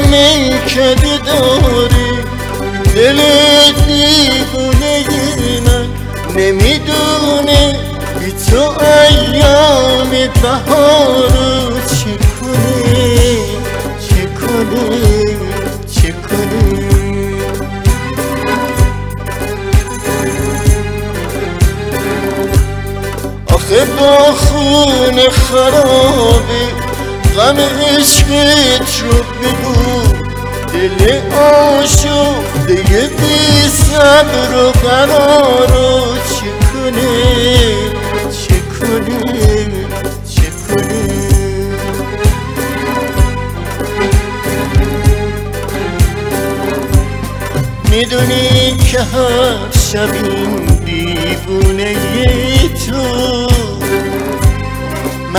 میکدی داری دل دیوونه من نمی‌دونه بی تو ایام بهارو چی کنه چی کنه چی کنه آخه با خون خرابی غم عشقت رو بگو دل آشفته بی صبر و قرارو چی کنه چی کنه چی کنه می‌دونی که هر شب این دیوونه تو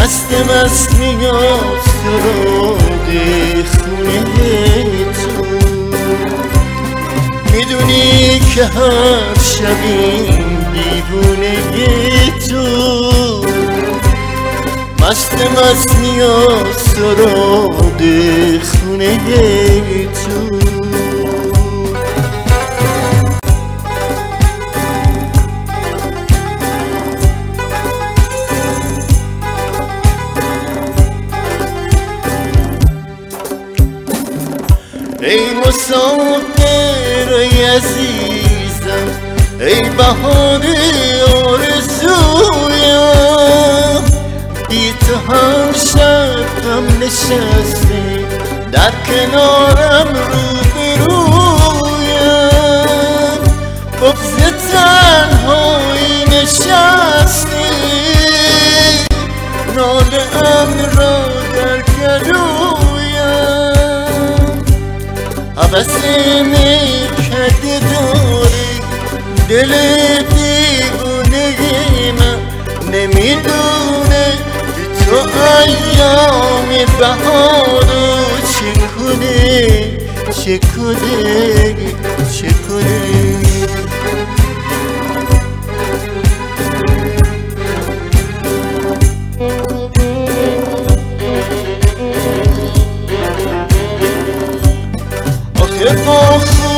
مست مست سراغ خونه تو. می‌دونی که هر شب این دیوونه تو. مست مست سراغ خونه تو. ای مسافر عزیزم ای بهار آرزویم. بی تو هم شب هم نشسته در کنارم رو برویم بغز تنهایی نشستی ناله ام را حوث می‌کرده داری دل دیوونه من نمی‌دونه تو ایام بهارو چه کنه چه کنه چه کنه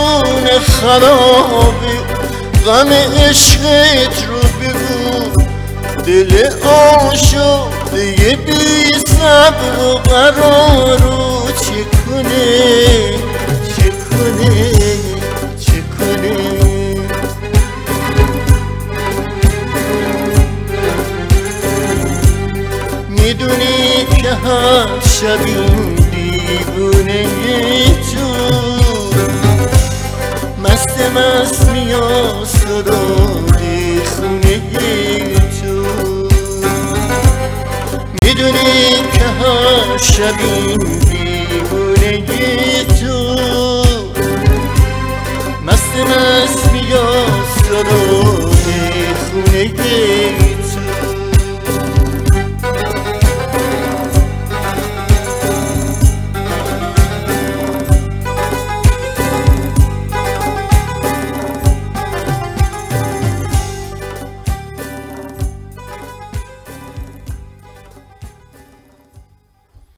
با خون خرابی غم عشقت رو بگو. دل آشفته بی صبر و قرارو چه کنه چه کنه چه کنه می‌دونی که هر شب این دیوونه مست مست میاد سراغ خونه تو. می‌دونی که هر شب این